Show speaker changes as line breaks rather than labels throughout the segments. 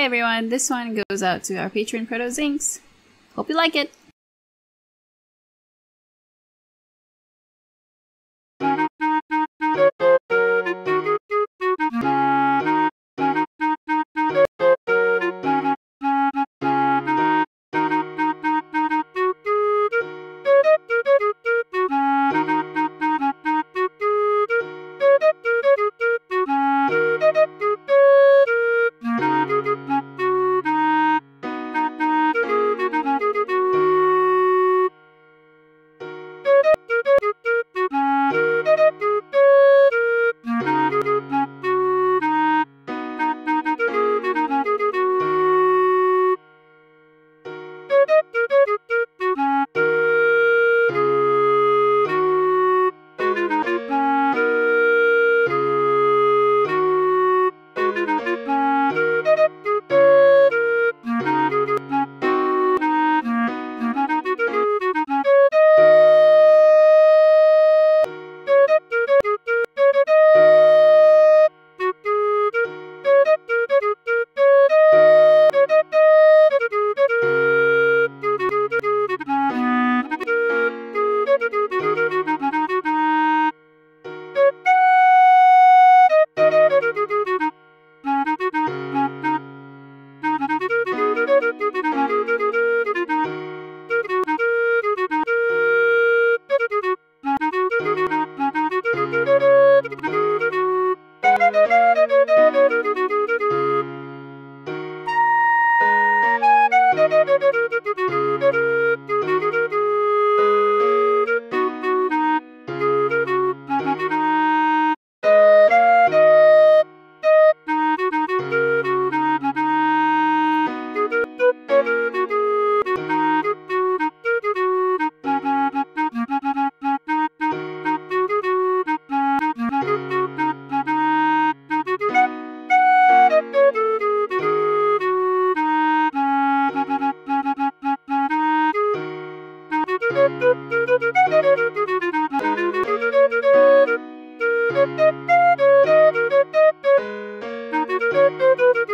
Everyone, this one goes out to our patron Proto Zinks. Hope you like it.
Música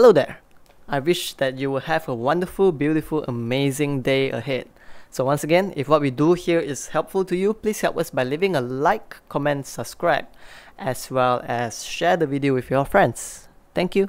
Hello there. I wish that you will have a wonderful, beautiful, amazing day ahead. So once again, if what we do here is helpful to you, please help us by leaving a like, comment, subscribe, as well as share the video with your friends. Thank you.